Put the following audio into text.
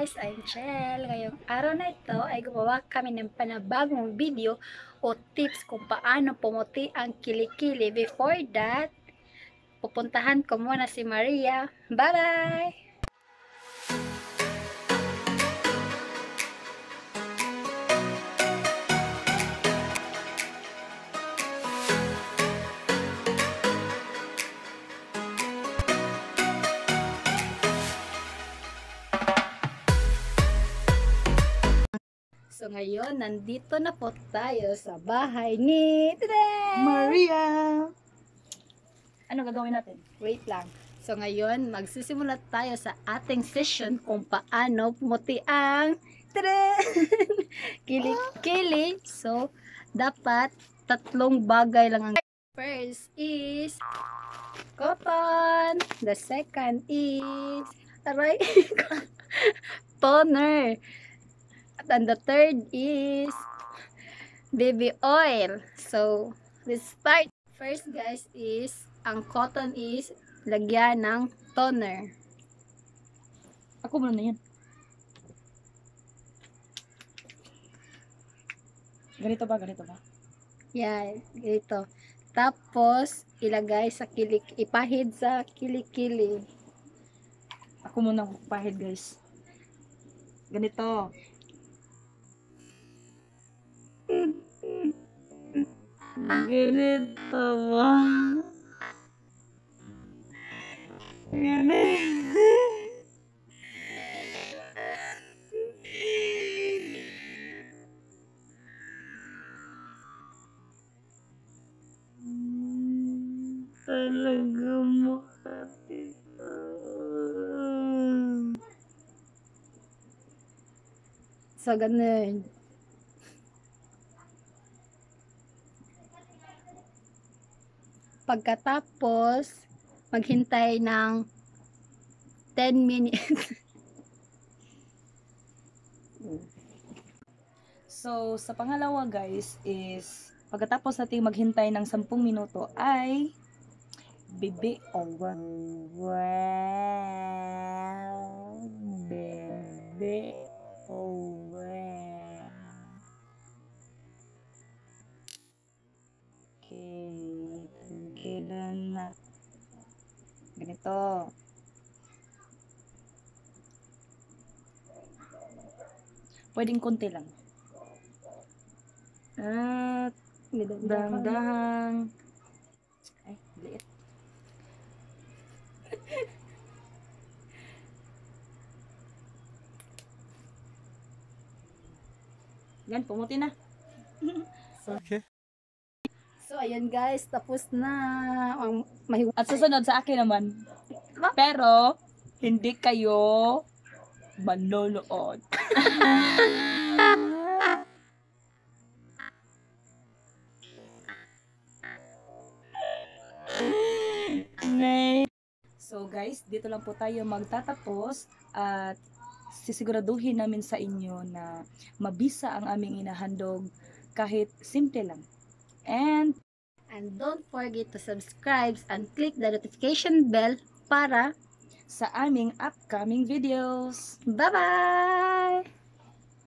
I'm Chel. Ngayong araw na ito ay gumawa kami ng panabagong video o tips kung paano pumuti ang kilikili. Before that, pupuntahan ko muna si Maria. Bye-bye! So ngayon, nandito na po tayo sa bahay ni Tada! Maria! Ano gagawin natin? Wait lang. So ngayon, magsisimula tayo sa ating session kung paano pumuti ang tada! Kili-kili. So, dapat tatlong bagay lang ang First is cotton. The second is aray, toner. And the third is baby oil. So, let's start. First guys is ang cotton is lagyan ng toner. Ako muna na yan. Ganito ba? Ganito ba? Yan, ito. Tapos, ilagay sa kilik, ipahid sa kilikili. Ako muna pahid guys. Ganito. Ganito ba? Ganito. Talaga mo So, ganun. Pagkatapos, maghintay ng 10 minutes. So, sa pangalawa guys is pagkatapos nating maghintay ng 10 minuto ay bibi oh wow bebe oh kailan na. Ganito. Pwedeng konti lang. At dahan-dahan ay liit. Yan pumuti na. So, ayan guys, tapos na. Ang mahiwa. At susunod sa akin naman. Pero, hindi kayo manonood. so guys, dito lang po tayo magtatapos at sisiguraduhin namin sa inyo na mabisa ang aming inahandog kahit simple lang. And And don't forget to subscribe and click the notification bell para sa aming upcoming videos. bye-bye!